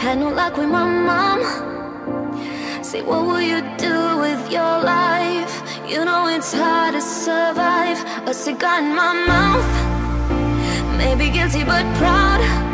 Had no luck with my mom. Say, what will you do with your life? You know it's hard to survive. A cigar in my mouth. Maybe guilty but proud.